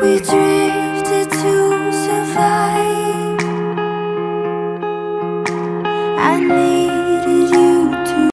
We drifted to survive. I need